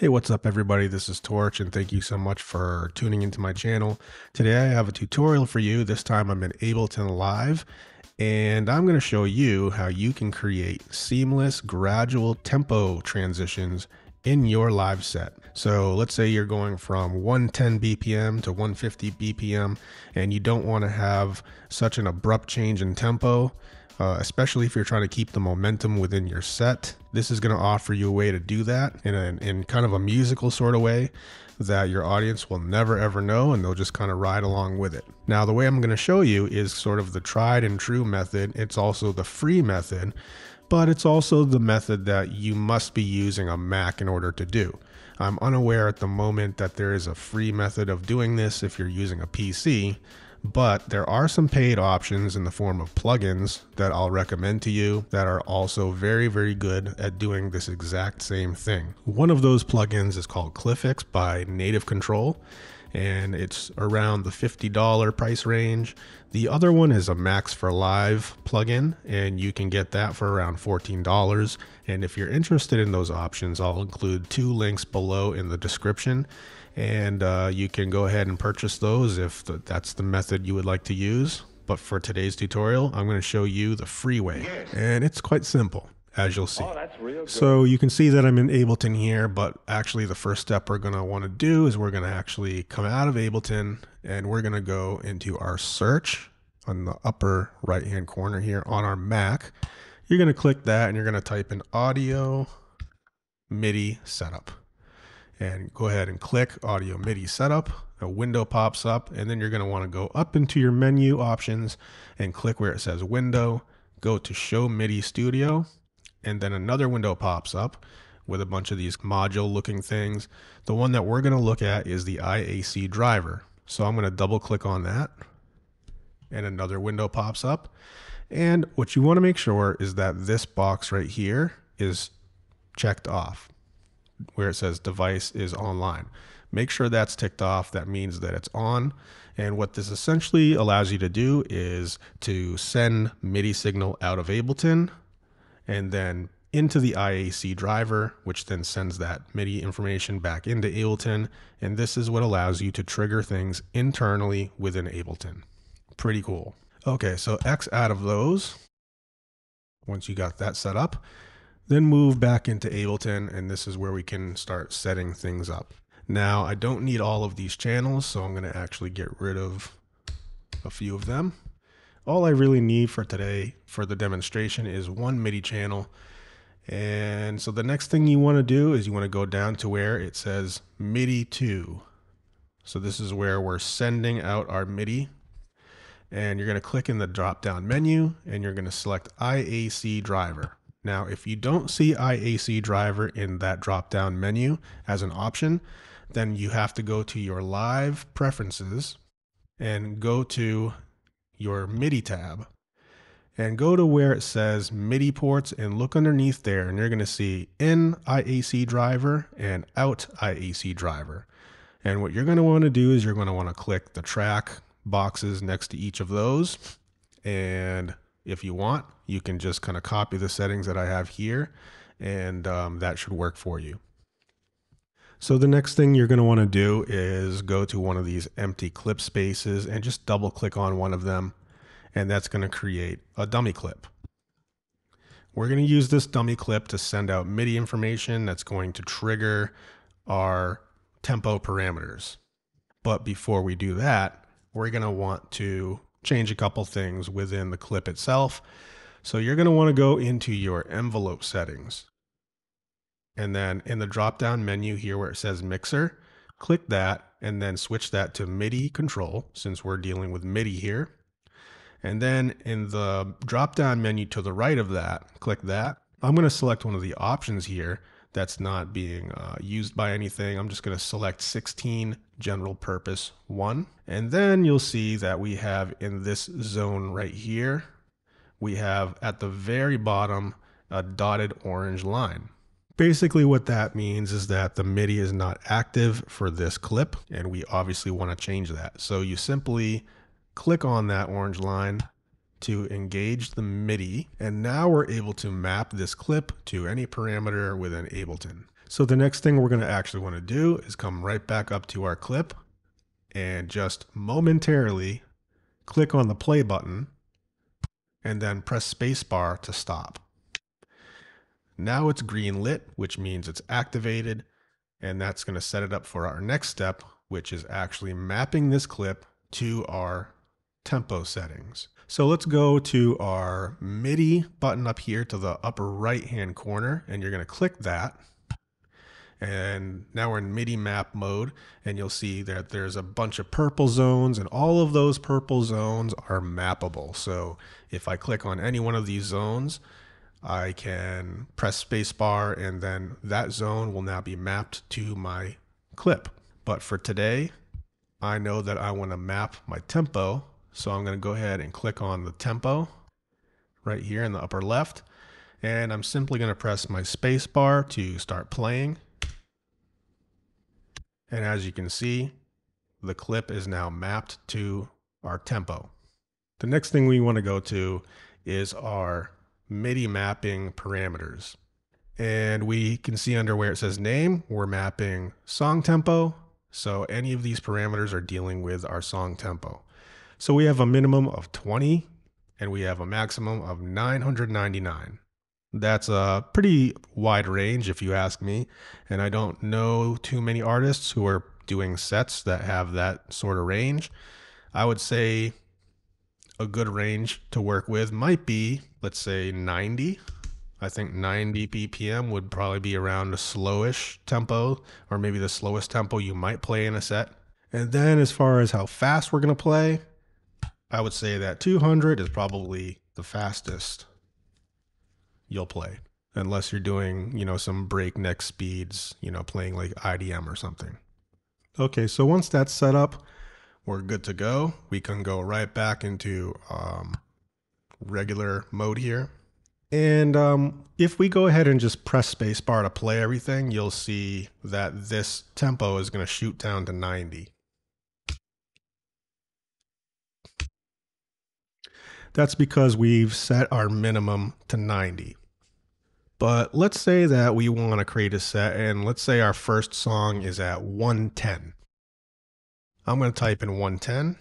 Hey, what's up everybody? This is Torch and thank you so much for tuning into my channel. Today I have a tutorial for you. This time I'm in Ableton Live and I'm going to show you how you can create seamless gradual tempo transitions in your live set. So let's say you're going from 110 BPM to 150 BPM and you don't want to have such an abrupt change in tempo uh, especially if you're trying to keep the momentum within your set. This is going to offer you a way to do that in, a, in kind of a musical sort of way that your audience will never ever know and they'll just kind of ride along with it. Now, the way I'm going to show you is sort of the tried and true method. It's also the free method, but it's also the method that you must be using a Mac in order to do. I'm unaware at the moment that there is a free method of doing this if you're using a PC, but there are some paid options in the form of plugins that I'll recommend to you that are also very, very good at doing this exact same thing. One of those plugins is called ClyphX by Native Kontrol and it's around the $50 price range. The other one is a Max for Live plugin, and you can get that for around $14. And if you're interested in those options, I'll include two links below in the description and uh, you can go ahead and purchase those if that's the method you would like to use. But for today's tutorial, I'm going to show you the free way, and it's quite simple as you'll see. Oh, so you can see that I'm in Ableton here, but actually the first step we're going to want to do is we're going to actually come out of Ableton and we're going to go into our search on the upper right hand corner here on our Mac. You're going to click that and you're going to type in audio MIDI setup and go ahead and click audio MIDI setup. A window pops up and then you're going to want to go up into your menu options and click where it says window, go to show MIDI studio and then another window pops up with a bunch of these module looking things. The one that we're going to look at is the IAC driver. So I'm going to double click on that and another window pops up. And what you want to make sure is that this box right here is checked off where it says device is online. Make sure that's ticked off. That means that it's on. And what this essentially allows you to do is to send MIDI signal out of Ableton and then into the IAC driver, which then sends that MIDI information back into Ableton. And this is what allows you to trigger things internally within Ableton. Pretty cool. Okay, so X out of those. Once you got that set up, then move back into Ableton, and this is where we can start setting things up. Now, I don't need all of these channels, so I'm going to actually get rid of a few of them. All I really need for today for the demonstration is one MIDI channel. And so the next thing you want to do is you want to go down to where it says MIDI 2. So this is where we're sending out our MIDI. And you're going to click in the drop down menu and you're going to select IAC driver. Now, if you don't see IAC driver in that drop down menu as an option, then you have to go to your live preferences and go to your MIDI tab and go to where it says MIDI ports and look underneath there and you're going to see in IAC driver and out IAC driver. And what you're going to want to do is you're going to want to click the track boxes next to each of those and if you want, you can just kind of copy the settings that I have here and um, that should work for you. So the next thing you're going to want to do is go to one of these empty clip spaces and just double click on one of them and that's going to create a dummy clip. We're going to use this dummy clip to send out MIDI information that's going to trigger our tempo parameters. But before we do that, we're going to want to change a couple things within the clip itself. So you're going to want to go into your envelope settings. And then in the drop down menu here where it says mixer, click that and then switch that to MIDI control since we're dealing with MIDI here. And then in the drop down menu to the right of that, click that. I'm going to select one of the options here that's not being uh, used by anything. I'm just going to select 16 general purpose 1. And then you'll see that we have in this zone right here, we have at the very bottom a dotted orange line. Basically what that means is that the MIDI is not active for this clip and we obviously want to change that. So you simply click on that orange line to engage the MIDI, and now we're able to map this clip to any parameter within Ableton. So the next thing we're going to actually want to do is come right back up to our clip and just momentarily click on the play button and then press spacebar to stop. Now it's green lit, which means it's activated, and that's going to set it up for our next step, which is actually mapping this clip to our tempo settings. So let's go to our MIDI button up here to the upper right hand corner, and you're going to click that. And now we're in MIDI map mode, and you'll see that there's a bunch of purple zones, and all of those purple zones are mappable. So if I click on any one of these zones, I can press spacebar, and then that zone will now be mapped to my clip. But for today, I know that I want to map my tempo. So I'm going to go ahead and click on the tempo right here in the upper left. And I'm simply going to press my spacebar to start playing. And as you can see, the clip is now mapped to our tempo. The next thing we want to go to is our MIDI mapping parameters. And we can see under where it says name, we're mapping song tempo. So any of these parameters are dealing with our song tempo. So we have a minimum of 20 and we have a maximum of 999. That's a pretty wide range, if you ask me. And I don't know too many artists who are doing sets that have that sort of range. I would say a good range to work with might be, let's say, 90. I think 90 BPM would probably be around a slowish tempo, or maybe the slowest tempo you might play in a set. And then, as far as how fast we're going to play, I would say that 200 is probably the fastest you'll play unless you're doing, you know, some breakneck speeds, you know, playing like IDM or something. Okay, so once that's set up, we're good to go. We can go right back into um, regular mode here. And um, if we go ahead and just press spacebar to play everything, you'll see that this tempo is going to shoot down to 90. That's because we've set our minimum to 90. But let's say that we want to create a set, and let's say our first song is at 110. I'm going to type in 110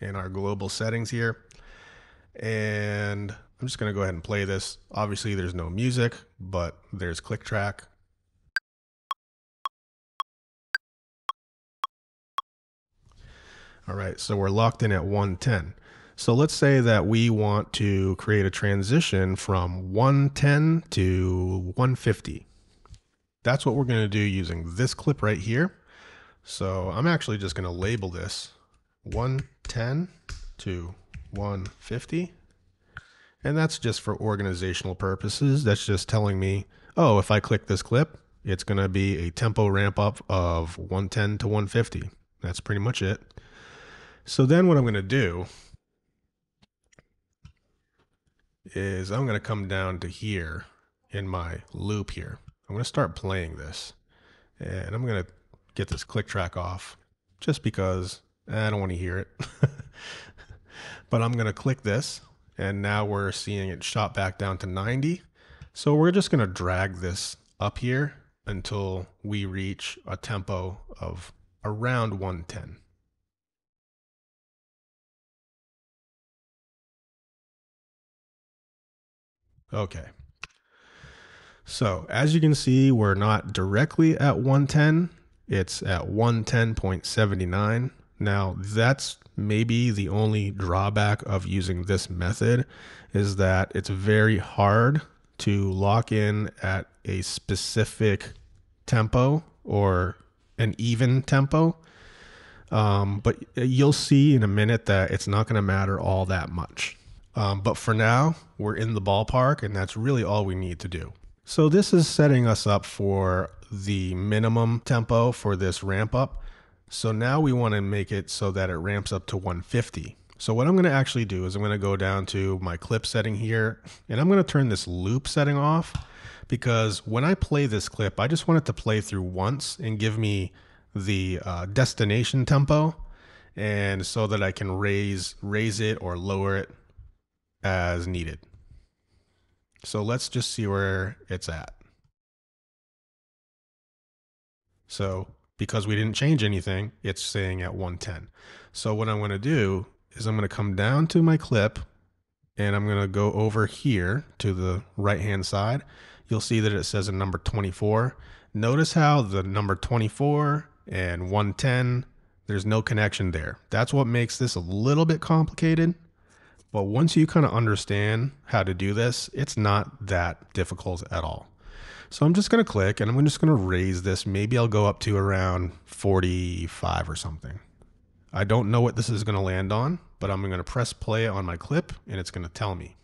in our global settings here. And I'm just going to go ahead and play this. Obviously, there's no music, but there's click track. All right, so we're locked in at 110. So let's say that we want to create a transition from 110 to 150. That's what we're going to do using this clip right here. So I'm actually just going to label this 110 to 150. And that's just for organizational purposes. That's just telling me, oh, if I click this clip, it's going to be a tempo ramp up of 110 to 150. That's pretty much it. So then what I'm going to do is I'm going to come down to here in my loop here. I'm going to start playing this and I'm going to get this click track off just because I don't want to hear it. but I'm going to click this and now we're seeing it shot back down to 90. So we're just going to drag this up here until we reach a tempo of around 110. Okay. So as you can see, we're not directly at 110. It's at 110.79. Now that's maybe the only drawback of using this method is that it's very hard to lock in at a specific tempo or an even tempo. Um, but you'll see in a minute that it's not going to matter all that much. Um, but for now, we're in the ballpark, and that's really all we need to do. So this is setting us up for the minimum tempo for this ramp up. So now we want to make it so that it ramps up to 150. So what I'm going to actually do is I'm going to go down to my clip setting here, and I'm going to turn this loop setting off because when I play this clip, I just want it to play through once and give me the uh, destination tempo and so that I can raise raise it or lower it as needed. So let's just see where it's at. So because we didn't change anything, it's saying at 110. So what I'm going to do is I'm going to come down to my clip and I'm going to go over here to the right hand side. You'll see that it says a number 24. Notice how the number 24 and 110, there's no connection there. That's what makes this a little bit complicated. But once you kind of understand how to do this, it's not that difficult at all. So I'm just going to click and I'm just going to raise this. Maybe I'll go up to around 45 or something. I don't know what this is going to land on, but I'm going to press play on my clip and it's going to tell me.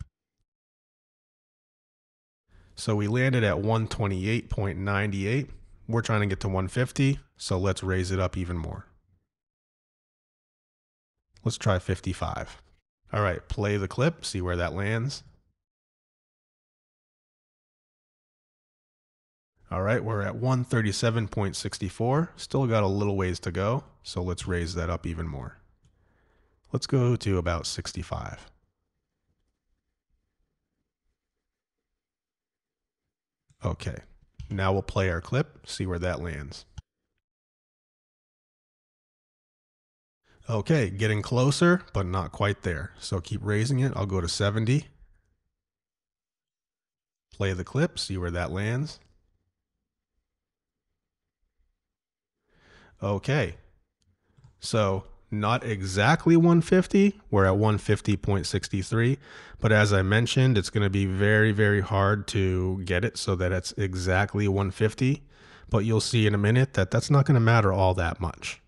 So we landed at 128.98. We're trying to get to 150, so let's raise it up even more. Let's try 55. All right, play the clip, see where that lands. All right, we're at 137.64. Still got a little ways to go, so let's raise that up even more. Let's go to about 65. Okay, now we'll play our clip, see where that lands. Okay, getting closer, but not quite there. So keep raising it. I'll go to 70. Play the clip, see where that lands. Okay. So not exactly 150. We're at 150.63. But as I mentioned, it's going to be very, very hard to get it so that it's exactly 150. But you'll see in a minute that that's not going to matter all that much.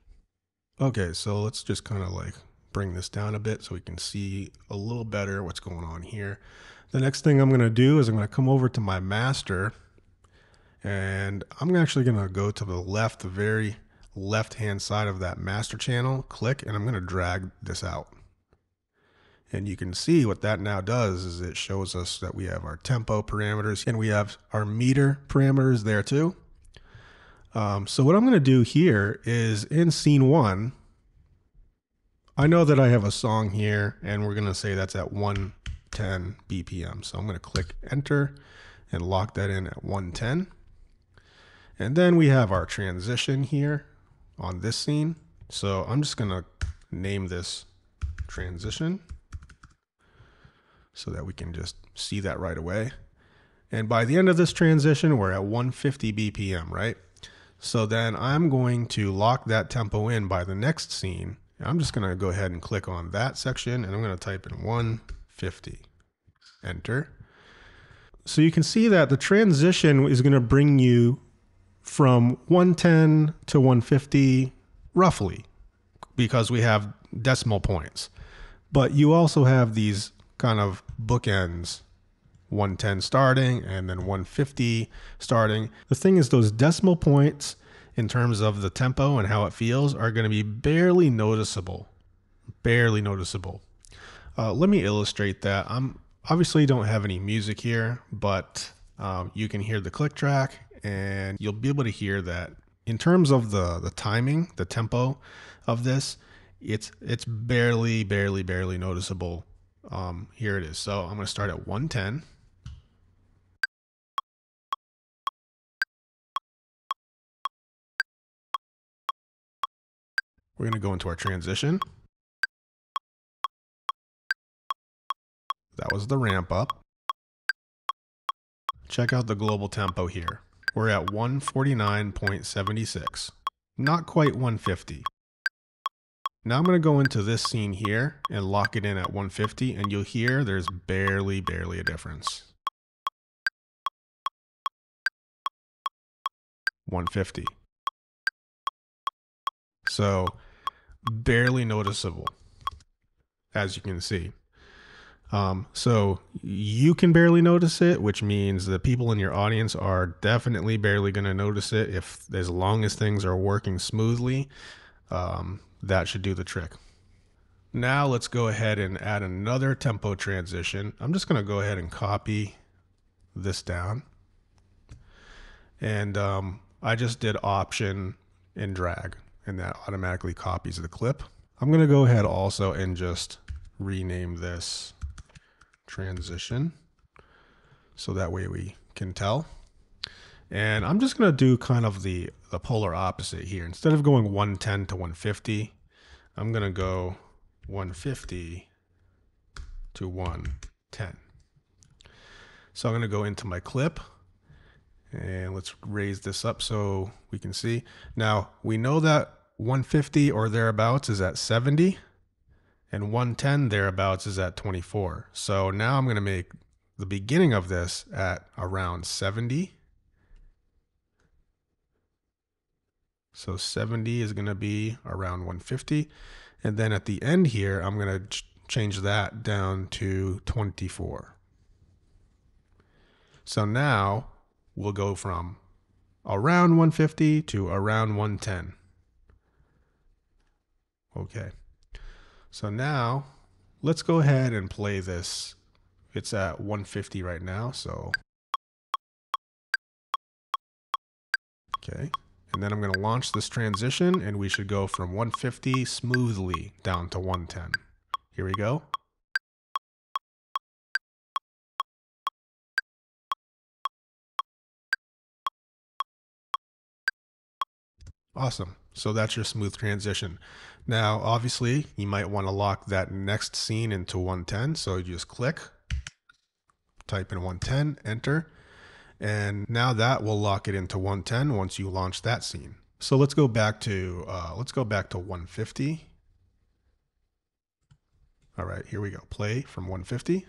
Okay, so let's just kind of like bring this down a bit so we can see a little better what's going on here. The next thing I'm going to do is I'm going to come over to my master and I'm actually going to go to the left, the very left hand side of that master channel, click, and I'm going to drag this out. And you can see what that now does is it shows us that we have our tempo parameters and we have our meter parameters there too. Um, so what I'm going to do here is in scene one, I know that I have a song here and we're going to say that's at 110 BPM. So I'm going to click enter and lock that in at 110. And then we have our transition here on this scene. So I'm just going to name this transition so that we can just see that right away. And by the end of this transition, we're at 150 BPM, right? So then I'm going to lock that tempo in by the next scene. I'm just going to go ahead and click on that section and I'm going to type in 150. Enter. So you can see that the transition is going to bring you from 110 to 150 roughly because we have decimal points. But you also have these kind of bookends 110 starting and then 150 starting. The thing is, those decimal points in terms of the tempo and how it feels are going to be barely noticeable. Barely noticeable. Uh, let me illustrate that. I'm obviously don't have any music here, but um, you can hear the click track and you'll be able to hear that in terms of the the timing, the tempo of this, it's it's barely, barely, barely noticeable. Um, here it is. So I'm going to start at 110. We're going to go into our transition. That was the ramp up. Check out the global tempo here. We're at 149.76. Not quite 150. Now I'm going to go into this scene here and lock it in at 150 and you'll hear there's barely, barely a difference. 150. So barely noticeable, as you can see. Um, so you can barely notice it, which means the people in your audience are definitely barely going to notice it. If as long as things are working smoothly, um, that should do the trick. Now let's go ahead and add another tempo transition. I'm just going to go ahead and copy this down. And um, I just did option and drag and that automatically copies the clip. I'm going to go ahead also and just rename this transition so that way we can tell. And I'm just going to do kind of the, the polar opposite here. Instead of going 110 to 150, I'm going to go 150 to 110. So I'm going to go into my clip and let's raise this up so we can see. Now we know that 150 or thereabouts is at 70 and 110 thereabouts is at 24. So now I'm going to make the beginning of this at around 70 So 70 is going to be around 150. And then at the end here, I'm going to ch change that down to 24. So now we'll go from around 150 to around 110. Okay. So now let's go ahead and play this. It's at 150 right now, so. Okay. And then I'm going to launch this transition and we should go from 150 smoothly down to 110. Here we go. Awesome. So that's your smooth transition. Now, obviously, you might want to lock that next scene into 110. So you just click, type in 110, enter, and now that will lock it into 110 once you launch that scene. So let's go back to, uh, let's go back to 150. All right, here we go. Play from 150.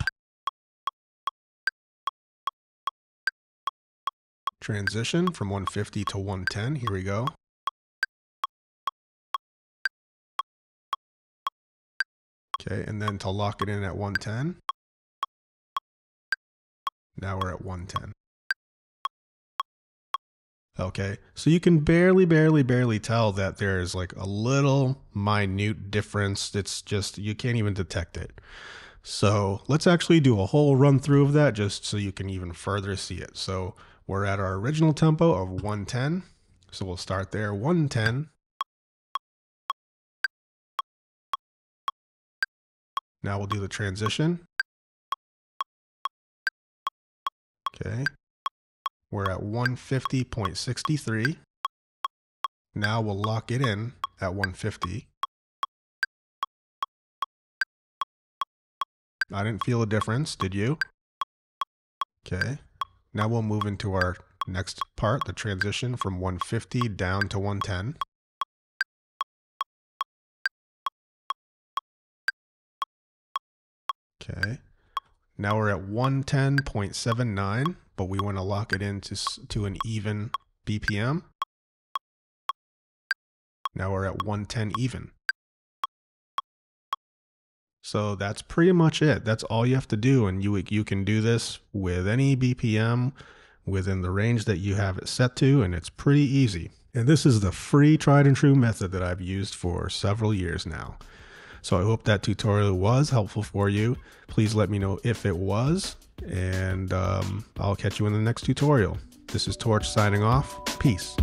Transition from 150 to 110. Here we go. Okay, and then to lock it in at 110. Now we're at 110. Okay, so you can barely, barely, barely tell that there's like a little minute difference. It's just, you can't even detect it. So let's actually do a whole run through of that just so you can even further see it. So we're at our original tempo of 110. So we'll start there, 110. Now we'll do the transition. Okay, we're at 150.63. Now we'll lock it in at 150. I didn't feel a difference, did you? Okay. Now we'll move into our next part, the transition from 150 down to 110. Okay. Now we're at 110.79 but we want to lock it into to an even BPM. Now we're at 110 even. So that's pretty much it. That's all you have to do. And you, you can do this with any BPM within the range that you have it set to. And it's pretty easy. And this is the free tried and true method that I've used for several years now. So I hope that tutorial was helpful for you. Please let me know if it was and um, I'll catch you in the next tutorial. This is Torch signing off. Peace.